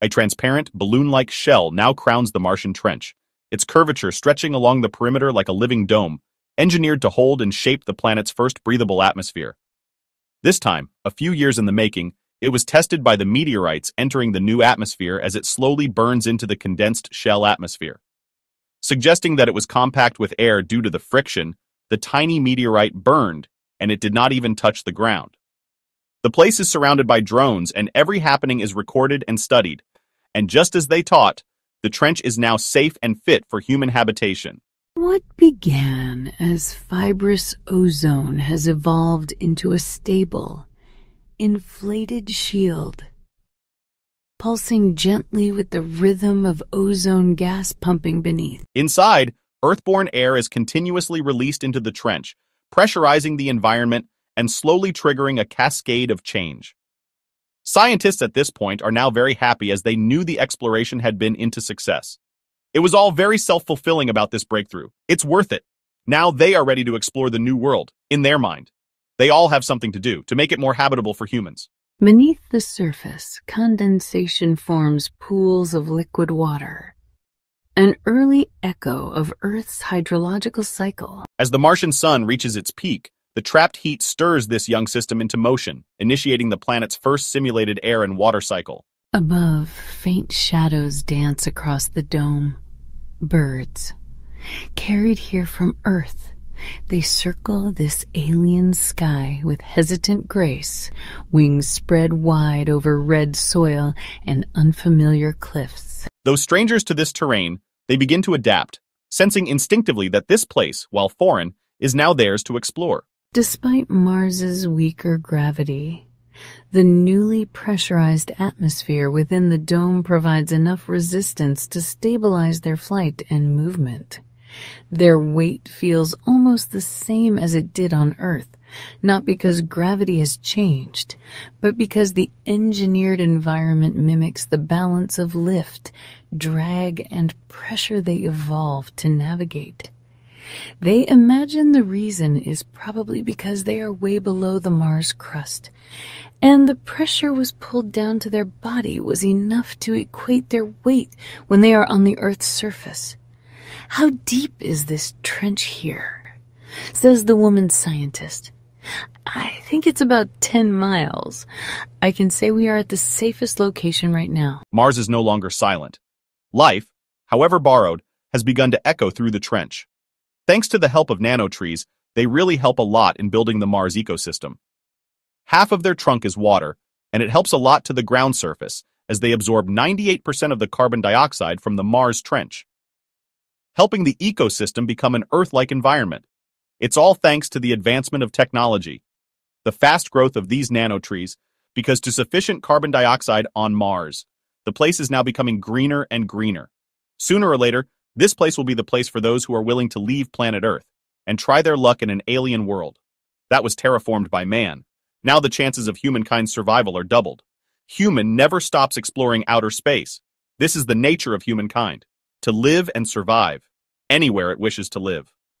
A transparent, balloon-like shell now crowns the Martian trench, its curvature stretching along the perimeter like a living dome, engineered to hold and shape the planet's first breathable atmosphere. This time, a few years in the making, it was tested by the meteorites entering the new atmosphere as it slowly burns into the condensed shell atmosphere. Suggesting that it was compact with air due to the friction, the tiny meteorite burned, and it did not even touch the ground. The place is surrounded by drones, and every happening is recorded and studied. And just as they taught, the trench is now safe and fit for human habitation. What began as fibrous ozone has evolved into a stable, inflated shield, pulsing gently with the rhythm of ozone gas pumping beneath. Inside, earthborne air is continuously released into the trench, pressurizing the environment and slowly triggering a cascade of change. Scientists at this point are now very happy as they knew the exploration had been into success. It was all very self-fulfilling about this breakthrough. It's worth it. Now they are ready to explore the new world, in their mind. They all have something to do to make it more habitable for humans. Beneath the surface, condensation forms pools of liquid water, an early echo of Earth's hydrological cycle. As the Martian sun reaches its peak, the trapped heat stirs this young system into motion, initiating the planet's first simulated air and water cycle. Above, faint shadows dance across the dome. Birds, carried here from Earth, they circle this alien sky with hesitant grace, wings spread wide over red soil and unfamiliar cliffs. Though strangers to this terrain, they begin to adapt, sensing instinctively that this place, while foreign, is now theirs to explore. Despite Mars's weaker gravity, the newly pressurized atmosphere within the dome provides enough resistance to stabilize their flight and movement. Their weight feels almost the same as it did on Earth, not because gravity has changed, but because the engineered environment mimics the balance of lift, drag, and pressure they evolved to navigate. They imagine the reason is probably because they are way below the Mars crust, and the pressure was pulled down to their body was enough to equate their weight when they are on the Earth's surface. How deep is this trench here? Says the woman scientist. I think it's about 10 miles. I can say we are at the safest location right now. Mars is no longer silent. Life, however borrowed, has begun to echo through the trench. Thanks to the help of nanotrees, they really help a lot in building the Mars ecosystem. Half of their trunk is water, and it helps a lot to the ground surface, as they absorb 98% of the carbon dioxide from the Mars trench helping the ecosystem become an Earth-like environment. It's all thanks to the advancement of technology, the fast growth of these nanotrees, because to sufficient carbon dioxide on Mars, the place is now becoming greener and greener. Sooner or later, this place will be the place for those who are willing to leave planet Earth and try their luck in an alien world. That was terraformed by man. Now the chances of humankind's survival are doubled. Human never stops exploring outer space. This is the nature of humankind, to live and survive anywhere it wishes to live.